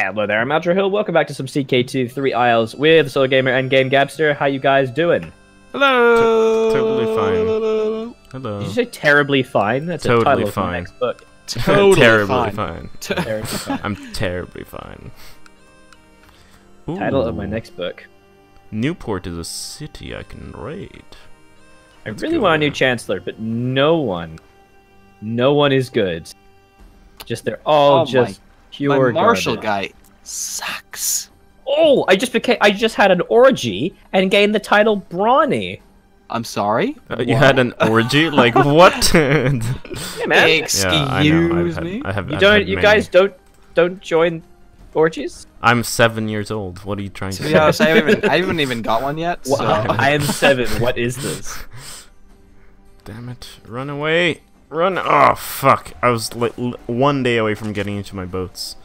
Hello there, I'm Aldra Hill. Welcome back to some CK2 Three Isles with Solar Gamer and Game Gabster. How you guys doing? Hello. totally fine. Hello. Did you say terribly fine? That's Totally a title of my fine. next book. Totally terribly fine. fine. Terribly fine. I'm terribly fine. title of my next book. Newport is a city I can raid. I Let's really go want a new chancellor, but no one, no one is good. Just they're all Oh my- just pure My marshal garbage. guy sucks. Oh, I just became. I just had an orgy and gained the title Brawny. I'm sorry. Uh, you had an orgy? Like what? yeah, Yeah, man. Excuse I know. I've had, me. I have. you I've don't. You many. guys don't don't join orgies. I'm seven years old. What are you trying to To be honest, I haven't, even, I haven't even got one yet. So. Wow, I am seven. What is this? Damn it! Run away! Run! Oh fuck! I was like one day away from getting into my boats,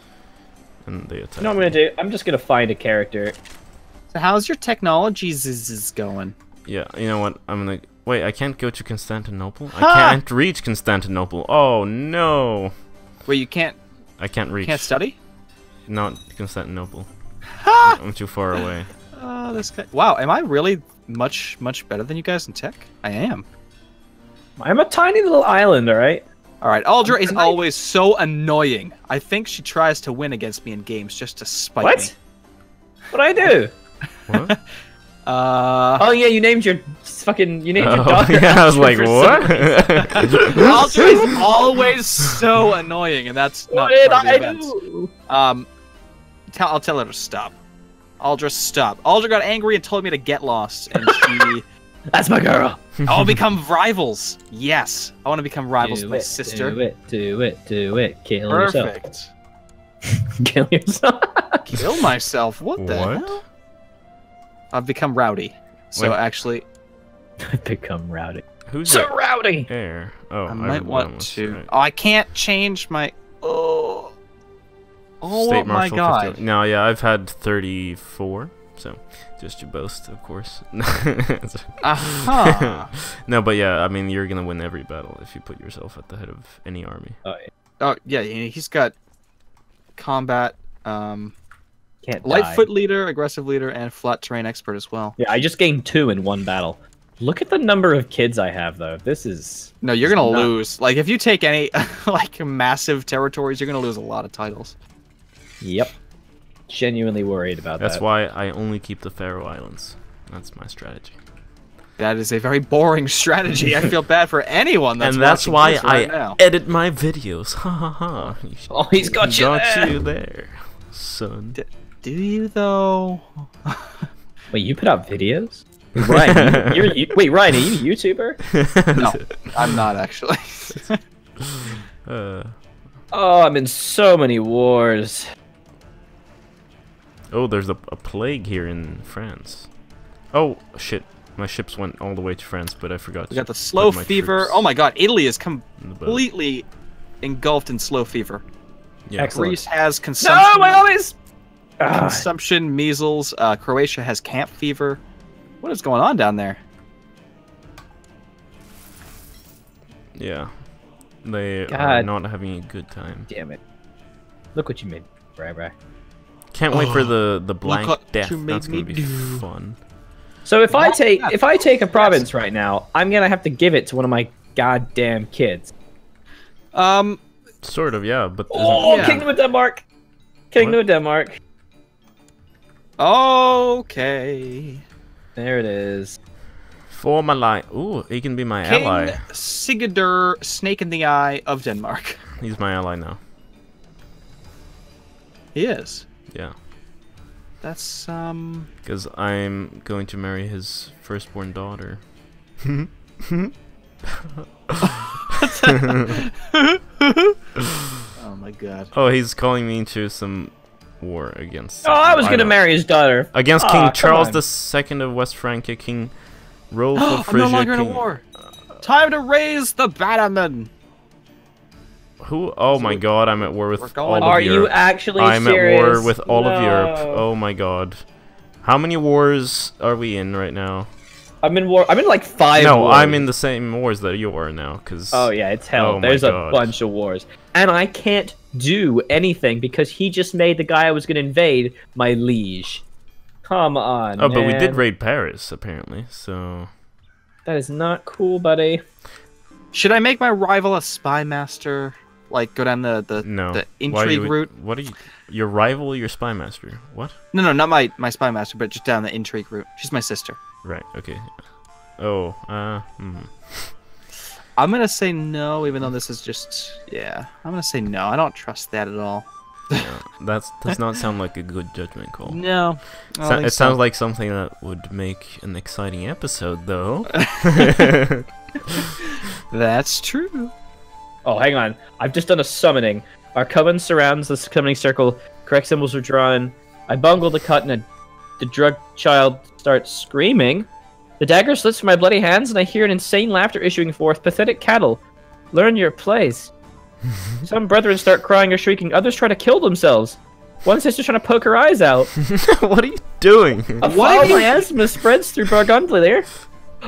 and they attacked. You know what I'm gonna do? I'm just gonna find a character. So how's your technology is going? Yeah, you know what? I'm gonna wait. I can't go to Constantinople. Ha! I can't reach Constantinople. Oh no! Wait, you can't I can't reach. can't study? Not Constantinople. Ha! I'm too far away. Oh, this guy. Wow, am I really much much better than you guys in tech? I am. I'm a tiny little island, all right. All right, Aldra is always so annoying. I think she tries to win against me in games just to spite What? me. What I do? What? Uh, Oh yeah, you named your fucking. You named your oh, daughter. yeah, I was like, what? Aldra is always so annoying, and that's not What not did of the I event. do? Um, tell, I'll tell her to stop. Aldra, stop. Aldra got angry and told me to get lost, and she. That's my girl. I will become rivals. Yes, I want to become rivals do with my it, sister. Do it. Do it. Do it. Kill yourself. Perfect. Kill yourself. Kill myself. What the What? hell? I've become rowdy. So Wait. actually, I've Become rowdy. Who's So that rowdy. air? Oh, I might would want to. say. Oh, I can't change my. Oh. Oh State my Marshal god. 50 No, yeah, I've had 34, so just to boast, of course. Aha. no, but yeah, I mean, you're gonna win every battle if you put yourself at the head of any army. Oh, yeah. oh yeah, he- he's got combat, um, Can't light die. foot leader, aggressive leader, and flat terrain expert as well. Yeah, I just gained two in one battle. Look at the number of kids I have, though. This is. No, you're gonna Not- lose. Like if you take any like massive territories, you're gonna lose a lot of titles. Yep. Genuinely worried about That's that. That's why I only keep the Faroe Islands. That's my strategy. That is a very boring strategy. I feel bad for anyone that's and that's why this I now. edit my videos. Ha ha ha. Oh, he's got you there. you there, son. Do you though? Wait, you put out videos? Ryan, you, you're, you, wait, Ryan, are you a YouTuber? No, I'm not actually. Uh, Oh, I'm in so many wars. Oh, there's a, a plague here in France. Oh shit, my ships went all the way to France, but I forgot. we to got the slow fever. Oh my god, Italy is in completely engulfed in slow fever. Yeah. Excellent. Greece has consumption. No, consumption. my always. Consumption, measles. Uh, Croatia has camp fever. What is going on down there? Yeah. They are not having a good time. damn it! Look what you made, Bri Bri. Can't wait for the the blank what death. That's gonna be do. fun. So if I take if I take a province right now, I'm gonna have to give it to one of my goddamn kids. Um, Sort of, yeah, but Oh, Yeah. Kingdom of Denmark! Kingdom What? of Denmark. okay. There it is. for my life. Ooh, he can be my King ally. Sigurdur, Snake in the Eye of Denmark. He's my ally now. He is. Yeah, That's um. because I'm going to marry his firstborn daughter. Oh my god. Oh, he's calling me into some war against. Oh, I was gonna don't- marry his daughter. against Ah, King Charles on. the Second of West Francia, King Rolf I'm of no longer in a war. Time to raise the Bannerman. Who? Oh my God! I'm at war with we're all going- of Are you Europe. actually I'm serious? at war with all of Europe. Oh my God! How many wars are we in right now? I'm in war. I'm in like five. no, wars. I'm in the same wars that you are now. Cause Oh yeah, it's hell. Oh There's a God. bunch of wars, and I can't do anything because he just made the guy I was going to invade my liege. Come on. Oh, but we did raid Paris apparently. So That is not cool, buddy. Should I make my rival a spy master? Like go down the the, no. the intrigue you- route? What are you? Your rival, or your spy master? What? No, no, not my my spy master, but just down the intrigue route. She's my sister. Right. Okay. Oh. Uh. Hmm. I'm gonna say no, even though this is just yeah. I'm gonna say no. I don't trust that at all. Yeah, that's does not sound like a good judgment call. No, So- it so. sounds like something that would make an exciting episode, though. that's true. Oh, hang on. I've just done a summoning. Our coven surrounds the summoning circle. Correct symbols are drawn. I bungle the cut, and a, the drug child starts screaming. The dagger slits from my bloody hands, and I hear an insane laughter issuing forth. Pathetic cattle, learn your place. Some brethren start crying or shrieking. Others try to kill themselves. One sister's trying to poke her eyes out. what are you doing? A What foul are miasma spreads through Burgundy there.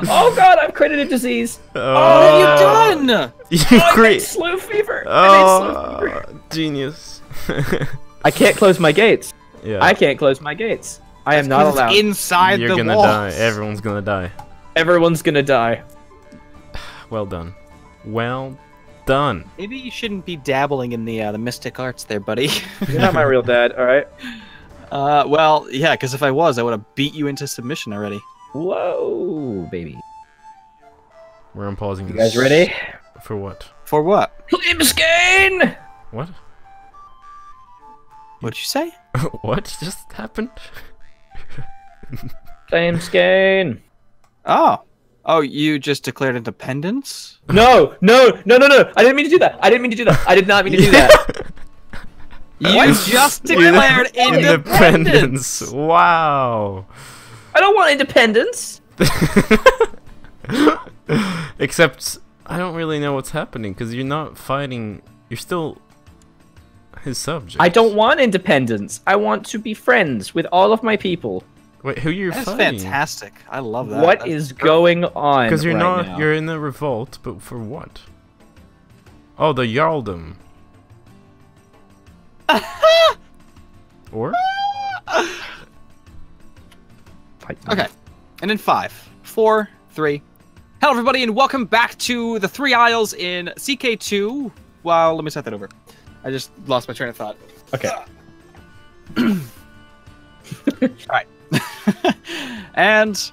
Oh god, I've created a disease. What have you done? You Oh, I made create. slow fever. I made fever. Oh, genius. I can't close my gates. yeah. I can't close my gates. I am not 'Cause it's allowed. inside You're the gonna walls. die. Everyone's gonna die. Everyone's gonna die. Well done. Well done. Maybe you shouldn't be dabbling in the uh, the mystic arts there, buddy. You're not my real dad, alright? uh, well, yeah, because if I was, I would have beat you into submission already. Whoa, baby. We're unpausing. You guys ready? For what? For what? Flamescain! What? What'd you say? what just happened? Flamescain! Oh, oh, you just declared independence? No, no, no, no, no! I didn't mean to do that! I didn't mean to do that! I did not mean to do that! You just declared independence. Independence. Wow. I don't want independence! Except I don't really know what's happening because you're not fighting. You're still his subject. I don't want independence. I want to be friends with all of my people. Wait, who you're That's fighting? fantastic. I love that. What That's is going on? Because you're right not. now? You're in the revolt, but for what? Oh, the Jarldom. or Okay. And in five, four, three. Hello, everybody, and welcome back to the Three Isles in CK2. Well, let me set that over. I just lost my train of thought. Okay. All right. and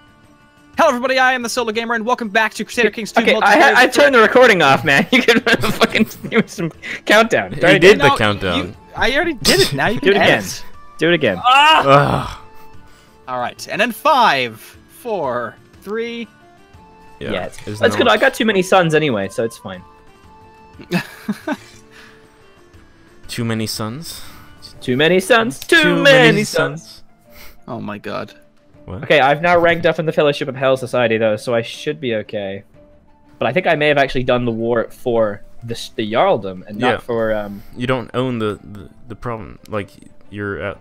hello, everybody. I am the Solar Gamer, and welcome back to Crusader Kings 2 Okay, I, multiplayer. ha- I turned the recording off, man. You can fucking give me some countdown. He Start did again. the countdown. you- I already did it. Now you Do it again. edit. Do it again. Ugh. All right, and then five, four, three. Yeah. Yes. there's That's no- good. I got too many sons anyway, so it's fine. too many sons. Too many sons. Too, many, sons. Oh my God. What? Okay, I've now ranked up in the Fellowship of Hell Society though, so I should be okay. But I think I may have actually done the war for the the Jarldom and not Yeah. for um. You don't own the the, the problem. Like you're at.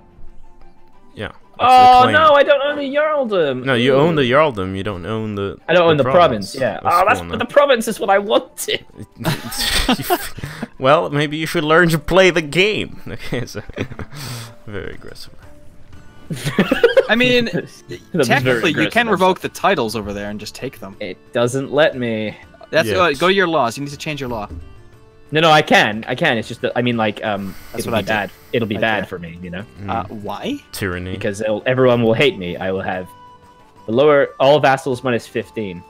Yeah. That's the Oh claim. no, I don't own the Jarldom. No, you own the Jarldom. You don't own the. I don't own the province. Yeah. Oh, that's but the province is what I wanted. well, maybe you should learn to play the game. Okay, so very aggressive. I mean, That was very technically, you can I'm revoke the titles over there and just take them. It doesn't let me. That's Yes. uh, go to your laws. You need to change your law. No, no, I can. I can. It's just that I mean, like, um, That's it'll what be I did. bad. It'll be Right bad there. for me, you know, Uh, Mm, why? tyranny. because it'll, everyone will hate me. I will have the lower all vassals minus fifteen.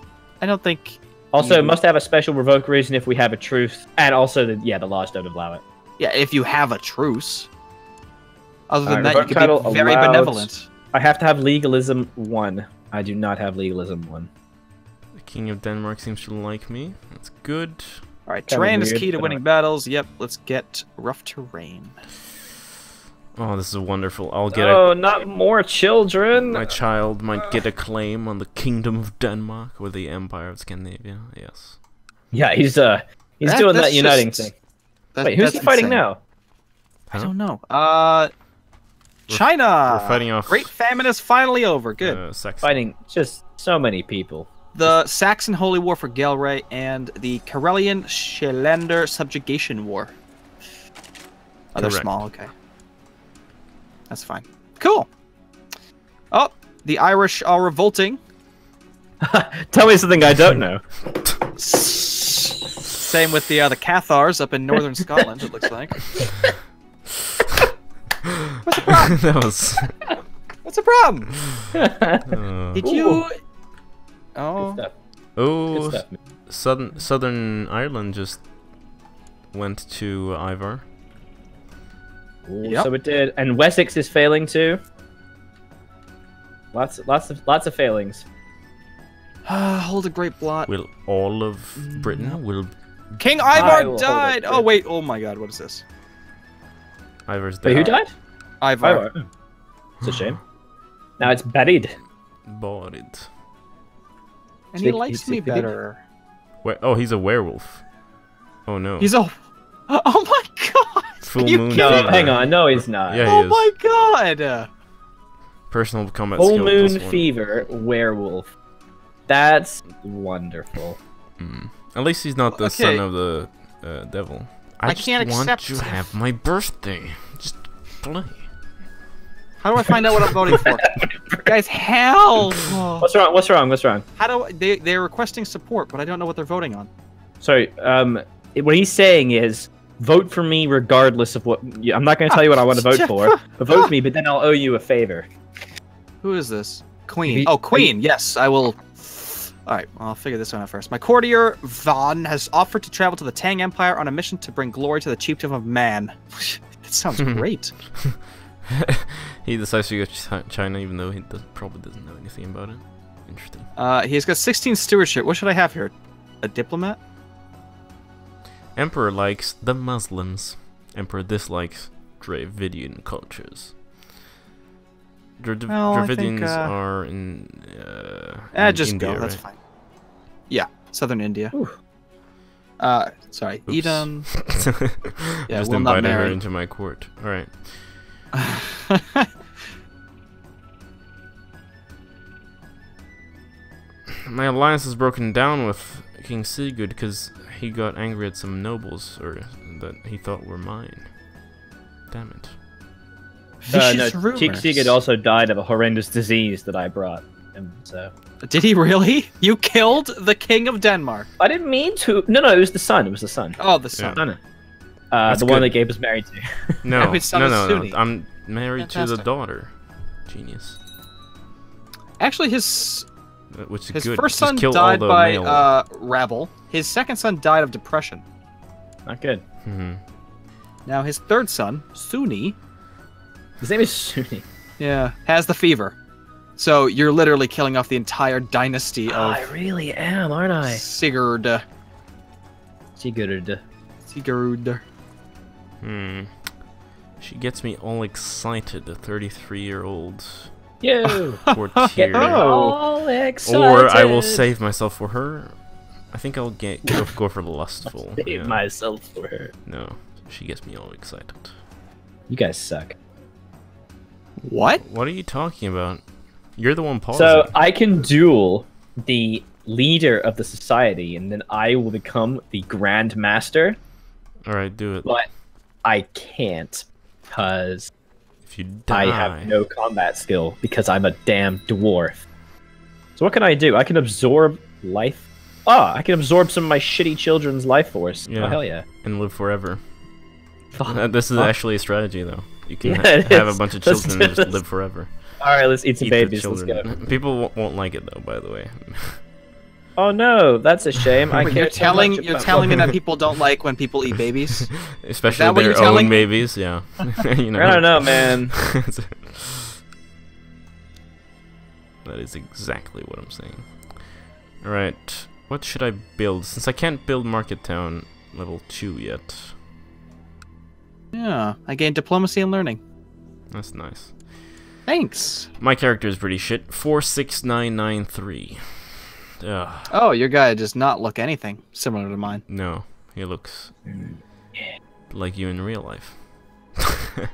I don't think. Also, You- must have a special revoke reason if we have a truce, and also the yeah, the laws don't allow it. Yeah, if you have a truce. Other than Alright, that, you revoke can title be very allowed. benevolent. I have to have legalism one. I do not have legalism one. The king of Denmark seems to like me. That's good. All right, Kinda terrain is key to but winning battles. Yep, let's get rough terrain. Oh, this is wonderful. I'll get a, Oh, not more children. my child might get a claim on the kingdom of Denmark or the empire of Scandinavia. Yes. Yeah, he's uh, he's That- doing that uniting just- thing. That- Wait, who's he fighting insane. now? I don't know. Uh, China. we're fighting off- Great famine is finally over. Good. Uh, Fighting just so many people. The Saxon Holy War for Gelre and the Karelian Shelender Subjugation War. Oh, they're small. Okay. That's fine. Cool. Oh, the Irish are revolting. Tell me something I don't know. Same with the uh, the Cathars up in northern Scotland. It looks like. What's that was. What's the problem? Uh, Did you? Good Oh, stuff. oh, Good stuff. southern Southern Ireland just went to Ivar. Ooh, Yep. So it did, and Wessex is failing too. Lots, lots of, lots of failings. hold a great blot. Will all of Mm, Britain will King Ivar will died. Oh wait. Oh my God. What is this? Ivar's Wait, who died? Ivar. Ivar. It's a shame. Now it's buried. Buried. And he likes me better. Wait, oh, he's a werewolf. Oh no. He's a. Oh my God. Full you moon kidding No, hang on. No, he's not. Yeah, he Oh is. my God. Personal combat Full skill moon plus fever werewolf. That's wonderful. Mm. At least he's not the Okay. son of the uh, devil. I, I just can't want accept- to have my birthday. Just play. How do I find out what I'm voting for? Guys, hell! What's wrong? What's wrong? What's wrong? How do I, they? They're requesting support, but I don't know what they're voting on. Sorry. Um, what he's saying is vote for me regardless of what. I'm not going to tell you what I want to vote for, but vote for me. But then I'll owe you a favor. Who is this? Queen. He- oh, Queen. Yes, I will. All right, well, I'll figure this one out first. My courtier Vaughn has offered to travel to the Tang Empire on a mission to bring glory to the chieftain of Man. that sounds great. he decides to go to China, even though he does, probably doesn't know anything about it. Interesting. Uh, he's got 16 stewardship. What should I have here? A diplomat? Emperor likes the Muslims. Emperor dislikes Dravidian cultures. Dra- Well, Dravidians think, uh, are in. Uh, Eh, in just India, go. That's fine. Yeah, southern India. Ooh. Uh, sorry, Oops. Edom. Yeah, Just will not invited her into my court. All right. My alliance is broken down with King Sigurd because he got angry at some nobles or that he thought were mine. Damn it. Uh, Vicious no, rumors. Cheek Sigurd also died of a horrendous disease that I brought. And so Did he really? You killed the king of Denmark. I didn't mean to. No, no, it was the son. It was the son. Oh, the son. Son. Uh, That's the one that Gabe was married to. No, his no, no, no. I'm married to the daughter. Genius. Actually, his Which is his good. first son died by male. uh, rabble. His second son died of depression. Not good. Mhm. Now his third son, Sunni, His name is Sunni. yeah, has the fever. So you're literally killing off the entire dynasty of I really am, aren't I? Sigurd. Sigurd. Sigurd. Hmm. She gets me all excited. A 33-year-old Yo. courtier. all excited. Or I will save myself for her. I think I'll get go, go for the lustful. Save yeah. myself for her. No, she gets me all excited. You guys suck. What? What are you talking about? You're the one pausing. So I can duel the leader of the society, and then I will become the Grand Master. all right, do it. But I can't because If you die, I have no combat skill because I'm a damn dwarf. So what can I do? I can absorb life. Ah, I can absorb some of my shitty children's life force. Yeah. Oh hell yeah! and live forever. Fuck. Uh, this is Fuck. actually a strategy, though. You can Yeah, ha- have a bunch of children and just live forever. All right, let's eat some Eat babies. Let's go. People won't like it, though. By the way, Oh no, that's a shame. I Wait, care you're telling much you're telling me that people don't like when people eat babies? especially what their you're telling own babies. Yeah, you know. I don't know, man. that is exactly what I'm saying. All right, what should I build? Since I can't build Market Town level two yet, Yeah, I gained diplomacy and learning. that's nice. Thanks. My character is pretty shit. Four six nine nine three. Ugh, Oh, your guy does not look anything similar to mine. no, he looks like you in real life.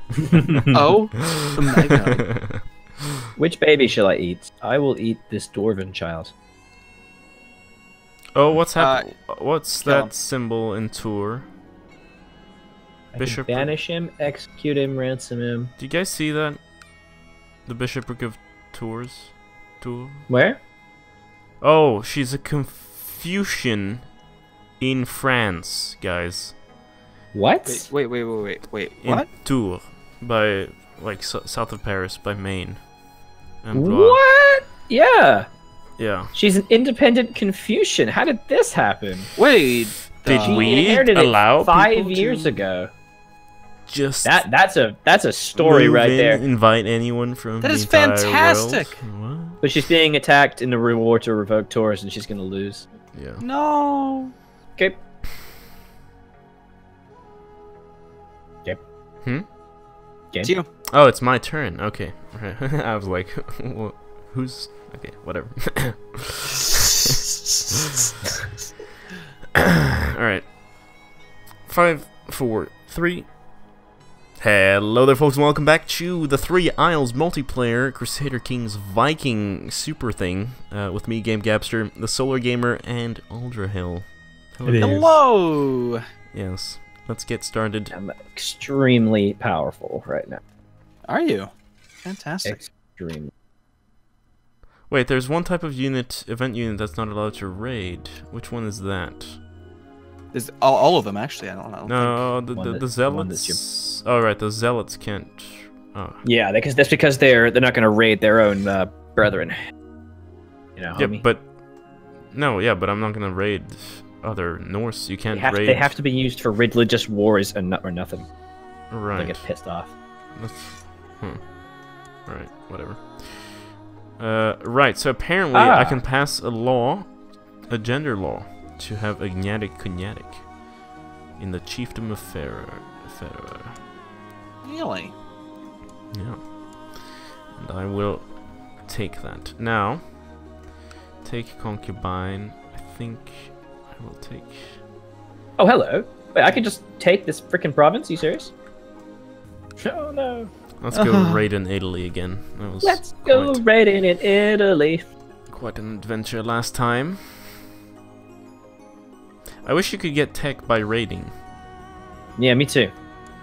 Oh, my God. Which baby shall I eat? I will eat this dwarven child. Oh, what's Uh, happening? what's that him. symbol in Tour? I Bishop- banish him, execute him, ransom him. Do you guys see that? The Bishopric of Tours? Tour. Where? Oh, she's a Confucian in France, guys. What? Wait, wait, wait, wait, wait, wait. In What? Tours, by like so- south of Paris, by Maine. And What? Yeah. Yeah. She's an independent Confucian. How did this happen? Wait. Did the- we inherited allow it five people years to- ago. Just That that's a that's a story right in, there. Invite anyone from That the is entire world? fantastic. What? But she's being attacked in the reward to revoke tours, and she's gonna lose. Yeah. No. Okay. Hmm? It's you. Oh, it's my turn. Okay. I was like, wh- who's okay? Whatever. All right. Five, four, three. Hello there, folks, and welcome back to the Three Isles multiplayer Crusader Kings Viking super thing uh, with me, Game Gabster, the Solar Gamer, and Aldra Hill. Hello. Hello. Yes. Let's get started. I'm extremely powerful right now. Are you? Fantastic. Extremely. Wait, there's one type of unit, event unit, that's not allowed to raid. Which one is that? There's all, all of them actually. I don't know. No, the, One the, that- the one that's zealots. Oh, right, the zealots can't. Oh, Yeah, because that's because they're they're not gonna raid their own uh, brethren. You know, yeah, homie. but no, yeah, but I'm not gonna raid other Norse. You can't have, raid. they have to be used for religious wars and not or nothing. Right. They Right. get pissed off. That's. Hmm. Right. Whatever. Uh, right. So apparently, I Ah. can pass a law, a gender law, to have agnatic cognatic in the chiefdom of Ferrer. Ferrer. Really? Yeah. And I will take that. Now, take concubine. I think I will take. Oh, hello. Wait, I could just take this freaking province? you serious? Oh no. Let's go Uh-huh. raid in Italy again. That was Let's go quite, raiding in Italy. quite an adventure last time. I wish you could get tech by raiding. Yeah, me too.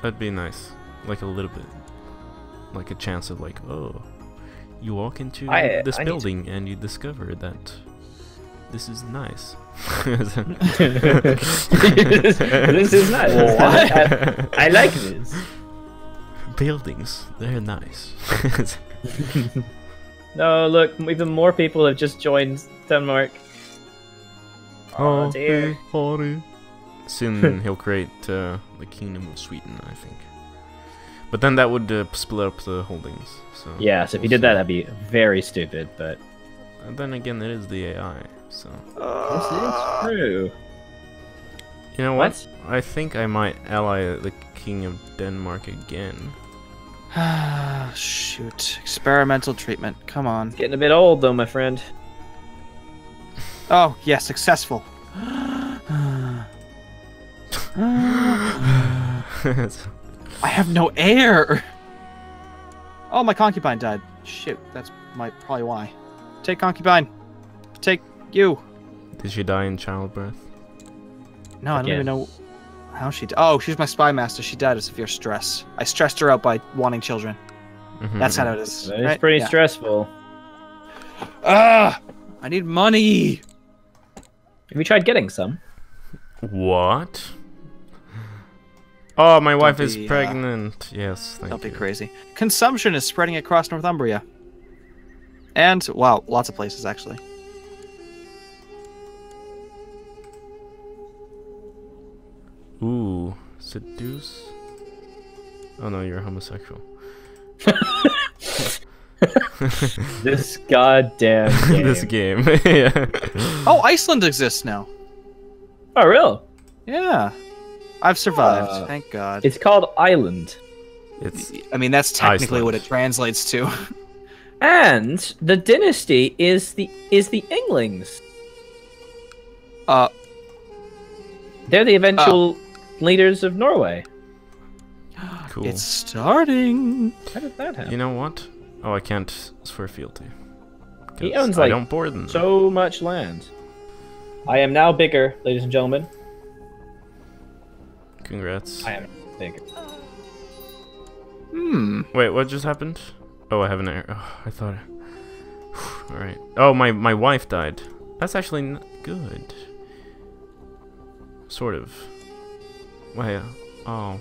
That'd be nice. Like a little bit. Like a chance of like, oh, you walk into I- this I building and you discover that this is nice. this is nice. I, I like this. Buildings, they're nice. No, look, even more people have just joined Denmark. Oh dear. Soon he'll create uh, the Kingdom of Sweden, I think. But then that would uh, split up the holdings. So Yeah, so if he did that, that'd be very stupid, but. And then again, it is the AI. So This is true. you know what? What? I think I might ally the King of Denmark again. Ah, shoot. Experimental treatment. Come on. Getting a bit old, though, my friend. Oh, yeah, successful. I have no air. Oh, my concubine died. Shoot, that's my probably why. Take concubine. Take you. Did she die in childbirth? No, I don't even know how she. d oh, she's my spy master. She died of severe stress. I stressed her out by wanting children. Mhm. That's how it is. That is right? pretty Yeah. stressful. Ah, I need money. Have you tried getting some? What? Oh, my wife is be, uh, pregnant. yes, thank Don't be crazy. Consumption is spreading across Northumbria. And, wow, lots of places, actually. Ooh, seduce? Oh no, you're homosexual. This goddamn game. this game. yeah. Oh, Iceland exists now. Oh, real? Yeah. I've survived, Ah. thank God. It's called Island. It's I mean, that's technically what it translates to. And the dynasty is the is the Ynglings. Uh, They're the eventual leaders of Norway. cool. it's starting. How did that happen? You know what? Oh, I can't swear fealty. He owns, I like, don't board them. so much land. I am now bigger, ladies and gentlemen. Congrats. I am There you go. Hmm. Wait, what just happened? Oh, I have an error. Oh, I thought. All right. Oh, my my wife died. That's actually n good. Sort of. Wait. Oh.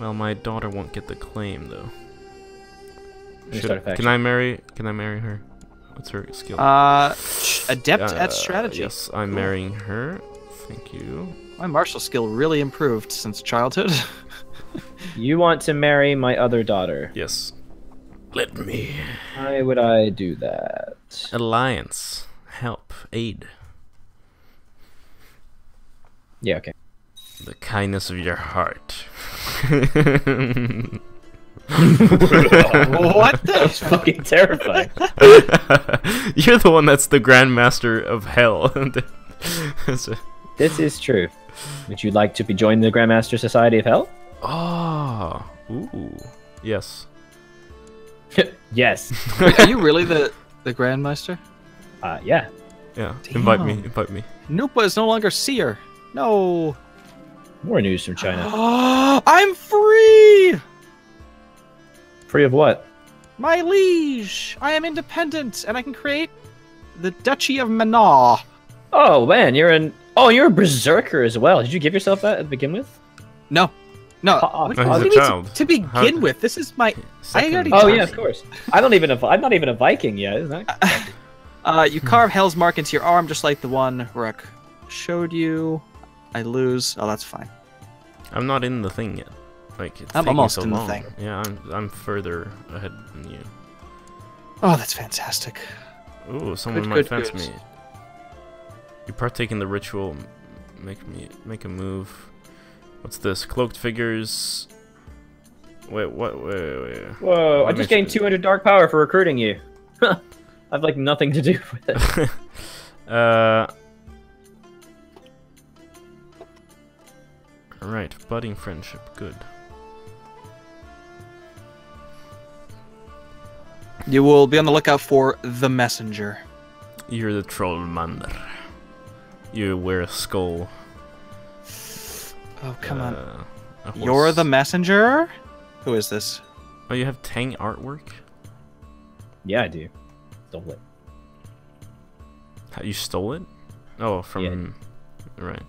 Well, my daughter won't get the claim though. Me Should- start a faction. can I marry? Can I marry her? What's her skill? Uh, adept Uh, at strategy. Yes, I'm Cool. marrying her. Thank you. My martial skill really improved since childhood. You want to marry my other daughter. Yes. Let me. Why would I do that? Alliance. Help. Aid. Yeah, okay. The kindness of your heart. what the? That's fucking terrifying. You're the one that's the grandmaster of hell. So- This is true. Would you like to be join the Grandmaster Society of Hell? oh, ooh, yes. yes. Are you really the the grandmaster? Uh, yeah. Yeah, invite me, invite me. Nupa is no longer seer. No. More news from China. I'm free. Free of what? My liege. I am independent, and I can create the Duchy of Manar. Oh man, you're an. Oh, you're a berserker as well. Did you give yourself that to begin with? No, no. Ha- what- he's a do to- To, begin How- with, this is my. Second already Oh Sorry. yeah, of course. I don't even. I'm not even a Viking yet. Isn't that? Uh, you carve Hell's mark into your arm, just like the one Rook showed you. I lose. Oh, that's fine. I'm not in the thing yet. Like it's I'm taking almost so in the thing. Yeah, I'm I'm further ahead than you. Oh, that's fantastic. Ooh, someone Good, might good, fence good. me. You partake in the ritual. Make me make a move. What's this? Cloaked figures. Wait, what? Wait, wait, wait. Whoa! I What just gained 200 dark power for recruiting you. I've like nothing to do with it. uh. Right, budding friendship. Good. You will be on the lookout for the messenger. You're the Trollmander. You wear a skull. Oh, come on. uh, a You're the messenger? Who is this? Oh, you have Tang artwork? yeah, I do. Stole it. How- You stole it? Oh, from. Yeah. Right.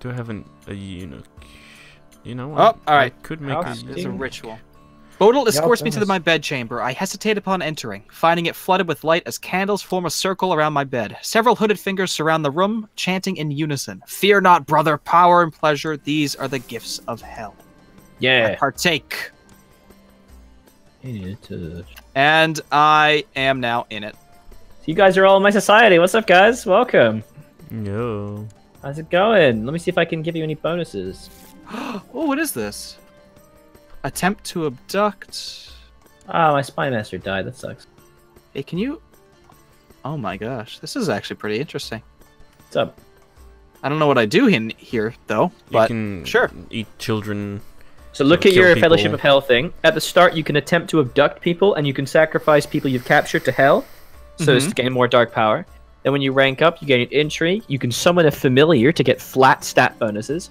Do I have an, a eunuch? You know what? Oh, alright. I could make How a There's a ritual. Bodil escorts me to the, goodness. my bedchamber. I hesitate upon entering, finding it flooded with light as candles form a circle around my bed. Several hooded fingers surround the room, chanting in unison Fear not, brother, power and pleasure, these are the gifts of hell. I Yeah. partake. It is. And I am now in it. You guys are all in my society. What's up, guys? Welcome. Yo. How's it going? Let me see if I can give you any bonuses. oh, what is this? Attempt to abduct. Ah, my spy master died. That sucks. Hey, can you? Oh my gosh, this is actually pretty interesting. What's up? I don't know what I do in here though, but you can sure. eat children. So look at your people. Fellowship of Hell thing. At the start, you can attempt to abduct people, and you can sacrifice people you've captured to hell, so as Mhm. to gain more dark power. Then when you rank up, you gain an entry. You can summon a familiar to get flat stat bonuses.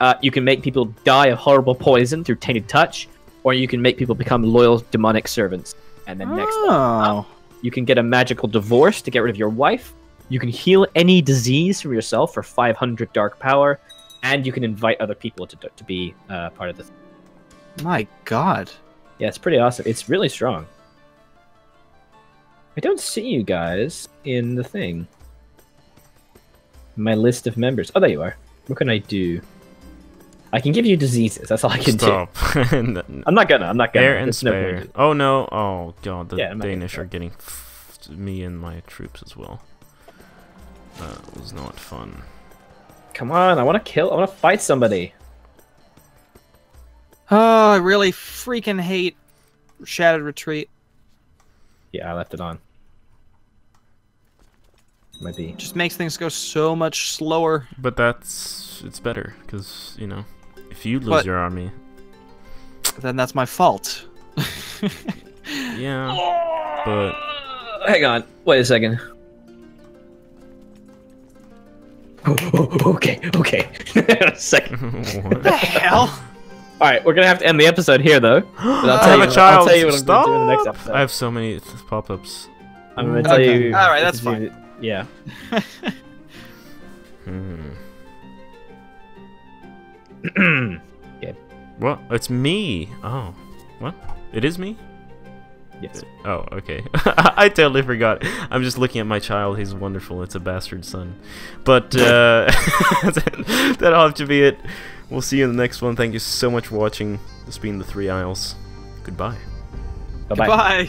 Uh, you can make people die of horrible poison through tainted touch, or you can make people become loyal demonic servants. And then next, oh. you can get a magical divorce to get rid of your wife. You can heal any disease from yourself for 500 dark power, and you can invite other people to, to be uh, part of this. My God. Yeah, it's pretty awesome. It's really strong. I don't see you guys in the thing. My list of members. Oh, there you are. What can I do? I can give you diseases. That's all I can do. Stop. And- I'm not gonna. I'm not gonna. Air and There's no spare. oh no! Oh god, the Yeah, I'm not gonna Danish are getting f- me and my troops as well. That was not fun. Come on, I want to kill. I want to fight somebody. Oh, I really freaking hate Shattered Retreat. Yeah, I left it on. Might be. Just makes things go so much slower. But that's it's better because you know if you lose But- your army, Then that's my fault. yeah. But Hang on. Wait a second. okay, okay. Second. What the hell? All right, we're gonna have to end the episode here, though. I'll I tell have you a child. I'll tell you what I'm Stop. gonna do in the next episode. I have so many pop-ups. I'm gonna tell Okay. you. All right, that's fine. is- Yeah. Hmm. What? It's me. Oh, what? It is me. yes. Oh, okay. I totally forgot. I'm just looking at my child. He's wonderful. It's a bastard son. But uh, that- that'll have to be it. We'll see you in the next one. Thank you so much for watching. This being the Three Isles. Goodbye. Bye bye. Bye.